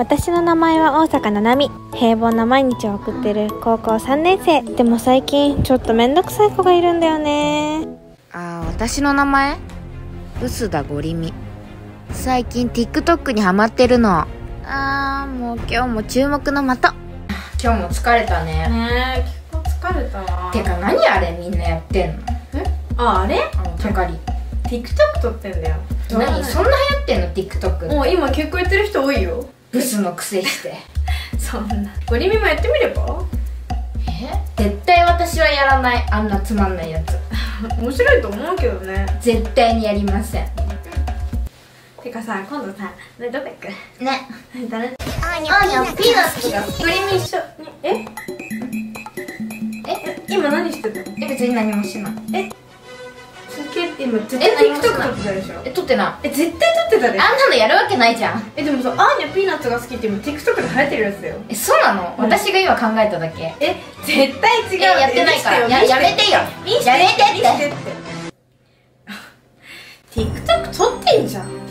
私の名前は大坂ななみ。平凡な毎日を送ってる高校3年生。でも最近ちょっとめんどくさい子がいるんだよね。あー私の名前？臼田ゴリミ最近 TikTok にハマってるの。あーもう今日も注目の的。今日も疲れたね。ねえ結構疲れたわ。てか何あれみんなやってんの？ああれ？あのたかり TikTok 撮ってんだよ。何？そんな流行ってんの？TikTok もう今結構やってる人多いよブスのくせして。そんな。ゴリミもやってみれば？え？絶対私はやらない。あんなつまんないやつ。面白いと思うけどね。絶対にやりません。てかさ今度さねどこ行く？ね。誰？あーにゃピーナッツがゴリミ一緒に。え？え今何してたの？え別に何もしない。え？今絶対え TikTok 撮ってたでしょ。え撮ってなえ絶対撮ってたでしょ。あんなのやるわけないじゃん。えでもさアーピーナッツが好きって今 TikTok で流行ってるやつだよ。えそうなの、うん。私が今考えただけ。え絶対違うえやってないから。ややめてよ。やめてって。てって。TikTok 撮ってんじゃん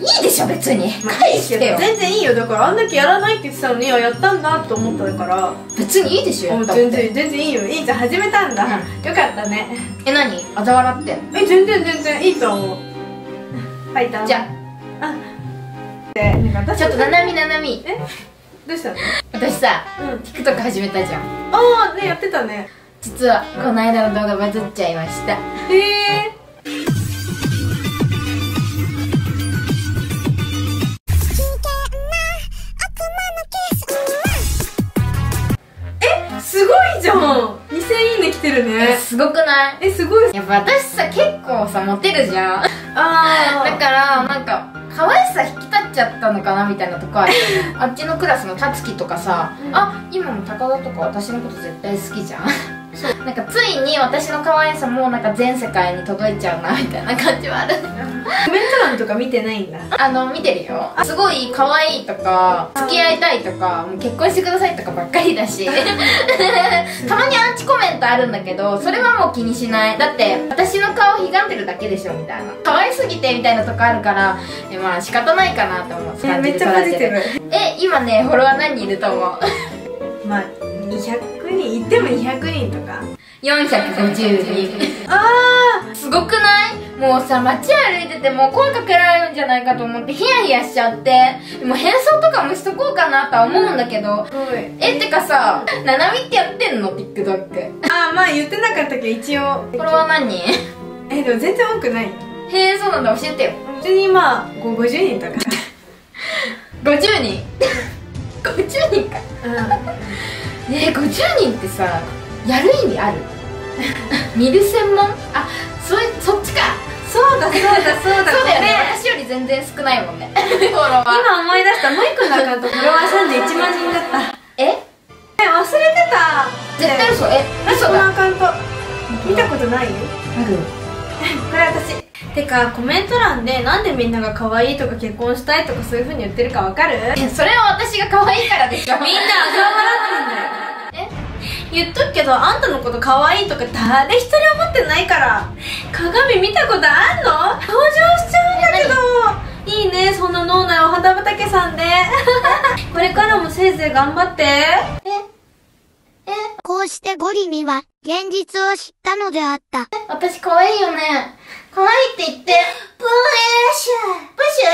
いいでしょ別に。まあ返してよ。全然いいよ。だからあんだけやらないって言ってたのにあやったんだと思ったから。別にいいでしょ全然全然いいよ。いいじゃん始めたんだ、うん。よかったね。え何？あざ笑って。んえ全然全然いいと思う。はいたじゃでなんかあ私ちょっとななみななみどうしたの？私さうん。TikTok 始めたじゃん。ああねやってたね。実はこの間の動画バズっちゃいました。へええすごいじゃん。2000いいね来てるえねすごくない？えすごい。やっぱ私さ結構さモテるじゃん。あだからなんかちゃったのかなみたいなとこあっちのクラスのたつきとかさ、うん。あ今も高田とか私のこと絶対好きじゃん。なんかついに私の可愛さもなんか全世界に届いちゃうなみたいな感じはある。コメント欄とか見てないんだ。あの見てるよ。すごい可愛いとか付き合いたいとか結婚してくださいとかばっかりだし。たまにアンチコメントあるんだけどそれはもう気にしない。だって私の顔ひがんでるだけでしょみたいな。可愛すぎてみたいなとこあるからえまあ仕方ないかなと思う。え感じでめっちえ今ねフォロワー何人いると思う？まあ200人。いっても200人とか。450人。あすごくない？もうさ街歩いてても声かけられるんじゃないかと思ってヒヤヒヤしちゃって。もう変装とかもしとこうかなとは思うんだけど。あすごい。えってかさななみってやってんの？TikTok あーまあ言ってなかったけ？ど一応。フォロワー何人？えでも全然多くない。へえそうなんだ。教えてよ。普通にまあご50人とか50人50人か。うん。ねえ50人ってさやる意味ある？見る専門あそそっちか。そうだそうだそうだ。そうだよね。ね私より全然少ないもんね。今思い出した。マイクのアカウントフォロワー31万人だった。え？え忘れてた。絶対嘘。え嘘このだアカウント。見たことない？よある。これ私てかコメント欄でなんでみんなが可愛いとか結婚したいとかそういう風に言ってるかわかる？えそれは私が可愛いからでしょ みんな頭笑ってんだよ。え言っとくけどあんたのこと可愛いとか誰一人思ってないから。鏡見たことあんの？登場しちゃうんだけど。いいねそんな脳内お肌畑さんで。これからもせいぜい頑張ってこうしてゴリには現実を知ったのであった。私可愛いよね。可愛いって言って。プッシュ。プッシュ？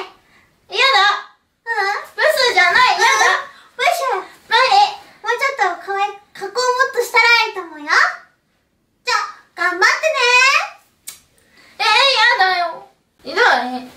へい。やだ。うんプスじゃない。やだ。プッシュ。無理。もうちょっと可愛い、加工もっとしたらいいと思うよ。じゃ、頑張ってねえー、やだよ。ひどい。